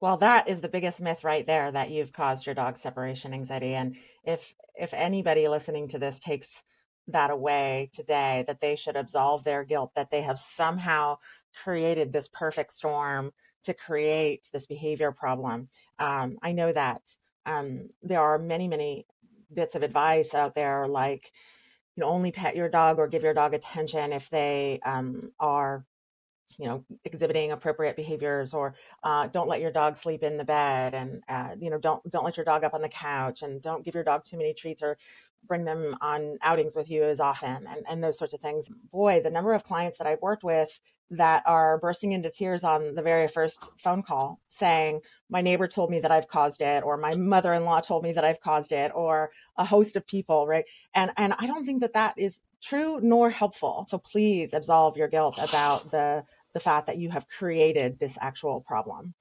Well, that is the biggest myth right there that you've caused your dog separation anxiety. And if if anybody listening to this takes that away today, that they should absolve their guilt, that they have somehow created this perfect storm to create this behavior problem. Um, I know that um, there are many, many bits of advice out there like you know only pet your dog or give your dog attention if they um, are you know exhibiting appropriate behaviors or uh, don't let your dog sleep in the bed and uh, you know don't don't let your dog up on the couch and don't give your dog too many treats or bring them on outings with you as often and, and those sorts of things. Boy the number of clients that i've worked with that are bursting into tears on the very first phone call saying my neighbor told me that i've caused it or my mother-in-law told me that i've caused it or a host of people right? And and i don't think that that is true nor helpful. So please absolve your guilt about the the fact that you have created this actual problem.